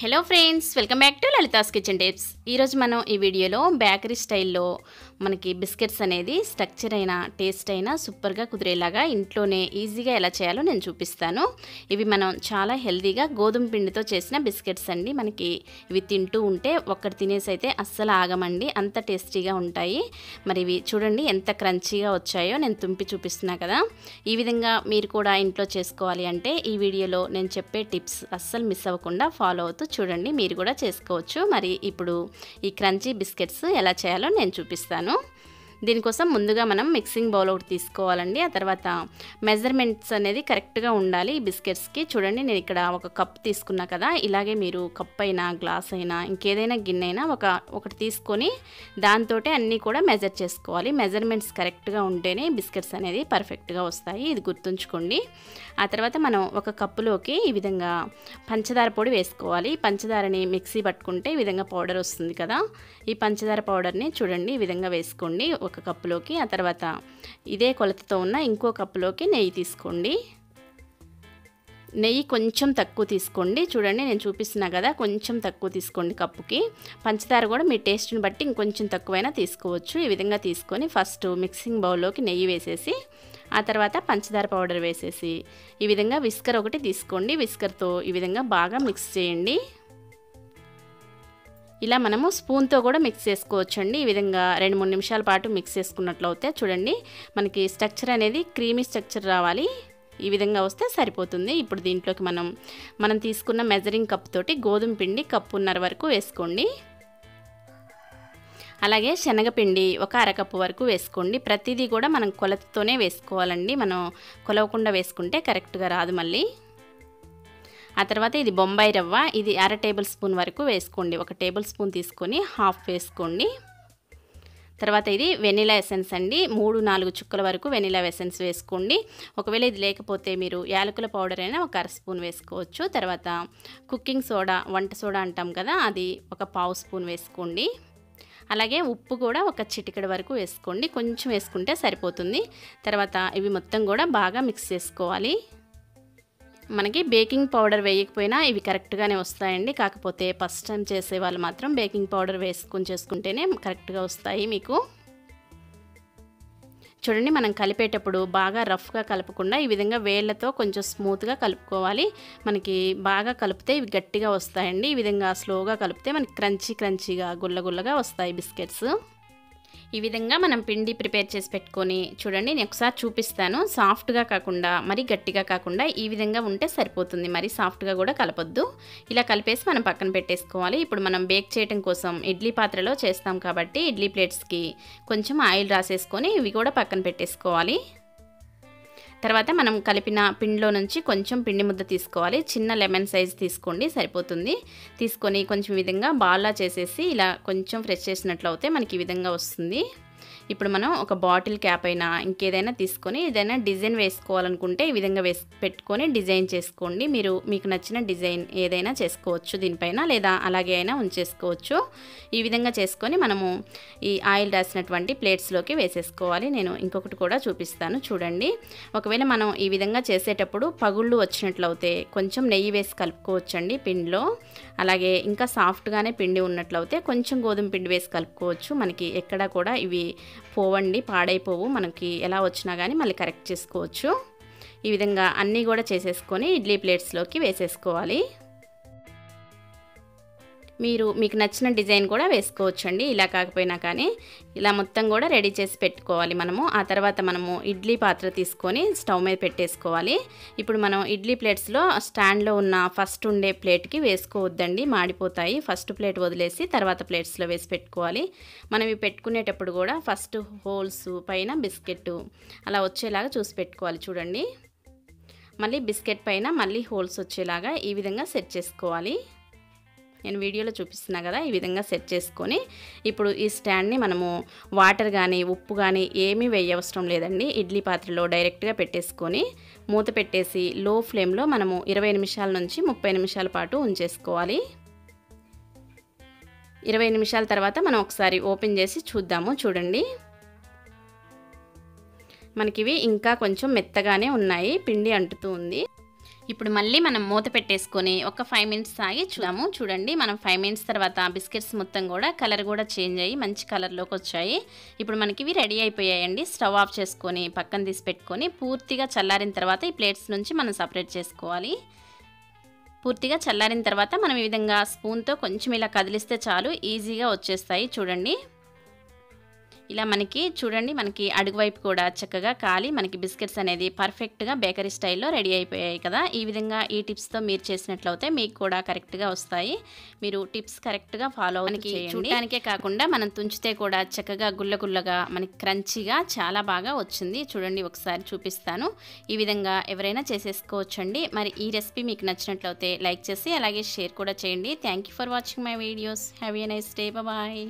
Hello friends welcome back to Lalitha's kitchen tips ఈరోజు మనం ఈ వీడియోలో బేకరీ స్టైల్లో మనకి బిస్కెట్స్ అనేది స్ట్రక్చర్ అయినా టేస్ట్ అయినా సూపర్గా కుదిరేలాగా ఇంట్లోనే ఈజీగా ఎలా చేయాలో నేను చూపిస్తాను. ఇవి మనం చాలా హెల్తీగా గోధుమ పిండితో చేసిన బిస్కెట్స్ అండి. మనకి ఇవి తింటూ ఉంటే ఒక్కటి తినేసి అయితే అస్సలు ఆగమండి. అంత టేస్టీగా ఉంటాయి. మరి ఇవి చూడండి ఎంత క్రంచీగా వచ్చాయో నేను తుంపి చూపిస్తున్నా కదా. ఈ విధంగా మీరు కూడా ఇంట్లో చేసుకోవాలి అంటే ఈ వీడియోలో నేను చెప్పే టిప్స్ అస్సలు మిస్ అవ్వకుండా ఫాలో అవుతూ చూడండి మీరు కూడా చేసుకోవచ్చు. మరి ఇప్పుడు ఈ క్రంచీ బిస్కెట్స్ ఎలా చేయాలో నేను చూపిస్తాను. దీనికోసం ముందుగా మనం మిక్సింగ్ బౌల్ ఒకటి తీసుకోవాలండి. ఆ తర్వాత మెజర్మెంట్స్ అనేది కరెక్ట్గా ఉండాలి. ఈ బిస్కెట్స్కి చూడండి నేను ఇక్కడ ఒక కప్ తీసుకున్నా కదా ఇలాగే మీరు కప్ అయినా గ్లాస్ అయినా ఇంకేదైనా గిన్నె అయినా ఒక ఒకటి తీసుకొని దాంతో అన్నీ కూడా మెజర్ చేసుకోవాలి. మెజర్మెంట్స్ కరెక్ట్గా ఉంటేనే బిస్కెట్స్ అనేది పర్ఫెక్ట్గా వస్తాయి. ఇది గుర్తుంచుకోండి. ఆ తర్వాత మనం ఒక కప్పులోకి ఈ విధంగా పంచదార పొడి వేసుకోవాలి. పంచదారని మిక్సీ పట్టుకుంటే ఈ విధంగా పౌడర్ వస్తుంది కదా ఈ పంచదార పౌడర్ని చూడండి ఈ విధంగా వేసుకోండి. ఒక ఒక కప్పులోకి ఆ తర్వాత ఇదే కొలతతో ఉన్న ఇంకో కప్పులోకి నెయ్యి తీసుకోండి. నెయ్యి కొంచెం తక్కువ తీసుకోండి. చూడండి నేను చూపిస్తున్నా కదా కొంచెం తక్కువ తీసుకోండి కప్పుకి. పంచదార కూడా మీ టేస్ట్ని బట్టి ఇంకొంచెం తక్కువైనా తీసుకోవచ్చు. ఈ విధంగా తీసుకొని ఫస్ట్ మిక్సింగ్ బౌల్లోకి నెయ్యి వేసేసి ఆ తర్వాత పంచదార పౌడర్ వేసేసి ఈ విధంగా విస్కర్ ఒకటి తీసుకోండి. విస్కర్తో ఈ విధంగా బాగా మిక్స్ చేయండి. ఇలా మనము స్పూన్తో కూడా మిక్స్ చేసుకోవచ్చు అండి ఈ విధంగా రెండు మూడు నిమిషాల పాటు మిక్స్ చేసుకున్నట్లయితే చూడండి మనకి స్ట్రక్చర్ అనేది క్రీమీ స్ట్రక్చర్ రావాలి. ఈ విధంగా వస్తే సరిపోతుంది. ఇప్పుడు దీంట్లోకి మనం మనం తీసుకున్న మెజరింగ్ కప్ తోటి గోధుమ పిండి కప్పున్నర వరకు వేసుకోండి. అలాగే శనగపిండి ఒక అరకప్పు వరకు వేసుకోండి. ప్రతిదీ కూడా మనం కొలతతోనే వేసుకోవాలండి. మనం కొలవకుండా వేసుకుంటే కరెక్ట్గా రాదు మళ్ళీ. ఆ తర్వాత ఇది బొంబాయి రవ్వ. ఇది అర టేబుల్ స్పూన్ వరకు వేసుకోండి. ఒక టేబుల్ స్పూన్ తీసుకొని హాఫ్ వేసుకోండి. తర్వాత ఇది వెనిలా ఎసెన్స్ అండి. మూడు నాలుగు చుక్కల వరకు వెనిలా ఎసెన్స్ వేసుకోండి. ఒకవేళ ఇది లేకపోతే మీరు యాలకుల పౌడర్ అయినా ఒక అర స్పూన్ వేసుకోవచ్చు. తర్వాత కుకింగ్ సోడా వంట సోడా అంటాం కదా అది ఒక పావు స్పూన్ వేసుకోండి. అలాగే ఉప్పు కూడా ఒక చిటికెడు వరకు వేసుకోండి. కొంచెం వేసుకుంటే సరిపోతుంది. తర్వాత ఇవి మొత్తం కూడా బాగా మిక్స్ చేసుకోవాలి. మనకి బేకింగ్ పౌడర్ వేయకపోయినా ఇవి కరెక్ట్గానే వస్తాయండి. కాకపోతే ఫస్ట్ టైం చేసే వాళ్ళు మాత్రం బేకింగ్ పౌడర్ వేసుకొని చేసుకుంటేనే కరెక్ట్గా వస్తాయి మీకు. చూడండి మనం కలిపేటప్పుడు బాగా రఫ్గా కలపకుండా ఈ విధంగా వేళ్ళతో కొంచెం స్మూత్గా కలుపుకోవాలి. మనకి బాగా కలిపితే ఇవి గట్టిగా వస్తాయండి. ఈ విధంగా స్లోగా కలిపితే మనకి క్రంచీ క్రంచీగా గుల్లగుల్లగా వస్తాయి బిస్కెట్స్. ఈ విధంగా మనం పిండి ప్రిపేర్ చేసి పెట్టుకొని చూడండి నేను ఒకసారి చూపిస్తాను. సాఫ్ట్గా కాకుండా మరీ గట్టిగా కాకుండా ఈ విధంగా ఉంటే సరిపోతుంది. మరి సాఫ్ట్గా కూడా కలపొద్దు. ఇలా కలిపేసి మనం పక్కన పెట్టేసుకోవాలి. ఇప్పుడు మనం బేక్ చేయడం కోసం ఇడ్లీ పాత్రలో చేస్తాం కాబట్టి ఇడ్లీ ప్లేట్స్కి కొంచెం ఆయిల్ రాసేసుకొని ఇవి కూడా పక్కన పెట్టేసుకోవాలి. తర్వాత మనం కలిపిన పిండిలో నుంచి కొంచెం పిండి ముద్ద తీసుకోవాలి. చిన్న లెమన్ సైజ్ తీసుకోండి సరిపోతుంది. తీసుకొని కొంచెం విధంగా బాల్లా చేసేసి ఇలా కొంచెం ఫ్రెష్ చేసినట్లు అయితే మనకి ఈ విధంగా వస్తుంది. ఇప్పుడు మనం ఒక బాటిల్ క్యాప్ అయినా ఇంకేదైనా తీసుకొని ఏదైనా డిజైన్ వేసుకోవాలనుకుంటే ఈ విధంగా వేసి పెట్టుకొని డిజైన్ చేసుకోండి. మీరు మీకు నచ్చిన డిజైన్ ఏదైనా చేసుకోవచ్చు దీనిపైన లేదా అలాగే అయినా ఉంచేసుకోవచ్చు. ఈ విధంగా చేసుకొని మనము ఈ ఆయిల్ రాసినటువంటి ప్లేట్స్లోకి వేసేసుకోవాలి. నేను ఇంకొకటి కూడా చూపిస్తాను. చూడండి. ఒకవేళ మనం ఈ విధంగా చేసేటప్పుడు పగుళ్ళు వచ్చినట్లయితే కొంచెం నెయ్యి వేసి కలుపుకోవచ్చండి పిండిలో. అలాగే ఇంకా సాఫ్ట్గానే పిండి ఉన్నట్లయితే కొంచెం గోధుమ పిండి వేసి కలుపుకోవచ్చు. మనకి ఎక్కడా కూడా ఇవి పోవండి పాడైపోవు. మనకి ఎలా వచ్చినా కానీ మళ్ళీ కరెక్ట్ చేసుకోవచ్చు. ఈ విధంగా అన్నీ కూడా చేసేసుకొని ఇడ్లీ ప్లేట్స్లోకి వేసేసుకోవాలి. మీరు మీకు నచ్చిన డిజైన్ కూడా వేసుకోవచ్చండి. ఇలా కాకపోయినా కానీ ఇలా మొత్తం కూడా రెడీ చేసి పెట్టుకోవాలి మనము. ఆ తర్వాత మనము ఇడ్లీ పాత్ర తీసుకొని స్టవ్ మీద పెట్టేసుకోవాలి. ఇప్పుడు మనం ఇడ్లీ ప్లేట్స్లో స్టాండ్లో ఉన్న ఫస్ట్ ఉండే ప్లేట్కి వేసుకోవద్దండి. మాడిపోతాయి. ఫస్ట్ ప్లేట్ వదిలేసి తర్వాత ప్లేట్స్లో వేసి పెట్టుకోవాలి. మనం ఇవి పెట్టుకునేటప్పుడు కూడా ఫస్ట్ హోల్స్ పైన బిస్కెట్ అలా వచ్చేలాగా చూసి పెట్టుకోవాలి చూడండి. మళ్ళీ బిస్కెట్ పైన మళ్ళీ హోల్స్ వచ్చేలాగా ఈ విధంగా సెట్ చేసుకోవాలి. నేను వీడియోలో చూపిస్తున్నా కదా ఈ విధంగా సెట్ చేసుకొని ఇప్పుడు ఈ స్టాండ్ని మనము వాటర్ కానీ ఉప్పు కానీ ఏమీ వేయవసరం లేదండి. ఇడ్లీ పాత్రలో డైరెక్ట్గా పెట్టేసుకొని మూత పెట్టేసి లో ఫ్లేమ్లో మనము ఇరవై నిమిషాల నుంచి ముప్పై నిమిషాల పాటు ఉంచేసుకోవాలి. ఇరవై నిమిషాల తర్వాత మనం ఒకసారి ఓపెన్ చేసి చూద్దాము చూడండి. మనకివి ఇంకా కొంచెం మెత్తగానే ఉన్నాయి పిండి అంటుతూ ఉంది. ఇప్పుడు మళ్ళీ మనం మూత పెట్టేసుకొని ఒక ఫైవ్ మినిట్స్ ఆగి చూడాము చూడండి మనం ఫైవ్ మినిట్స్ తర్వాత బిస్కెట్స్ మొత్తం కూడా కలర్ కూడా చేంజ్ అయ్యి మంచి కలర్లోకి వచ్చాయి. ఇప్పుడు మనకి ఇవి రెడీ అయిపోయాయండి. స్టవ్ ఆఫ్ చేసుకొని పక్కన తీసి పెట్టుకొని పూర్తిగా చల్లారిన తర్వాత ఈ ప్లేట్స్ నుంచి మనం సపరేట్ చేసుకోవాలి. పూర్తిగా చల్లారిన తర్వాత మనం ఈ విధంగా స్పూన్తో కొంచెం ఇలా కదిలిస్తే చాలు ఈజీగా వచ్చేస్తాయి. చూడండి. ఇలా మనకి చూడండి మనకి అడుగువైపు కూడా చక్కగా కాలి మనకి బిస్కెట్స్ అనేది పర్ఫెక్ట్గా బేకరీ స్టైల్లో రెడీ అయిపోయాయి కదా. ఈ విధంగా ఈ టిప్స్తో మీరు చేసినట్లయితే మీకు కూడా కరెక్ట్గా వస్తాయి. మీరు టిప్స్ కరెక్ట్గా ఫాలో మనకి చూడటానికే కాకుండా మనం తుంచితే కూడా చక్కగా గుల్ల గుల్లగా మనకి క్రంచీగా చాలా బాగా వచ్చింది. చూడండి ఒకసారి చూపిస్తాను. ఈ విధంగా ఎవరైనా చేసేసుకోవచ్చండి. మరి ఈ రెసిపీ మీకు నచ్చినట్లయితే లైక్ చేసి అలాగే షేర్ కూడా చేయండి. Thank you for watching my videos. Have a nice day bye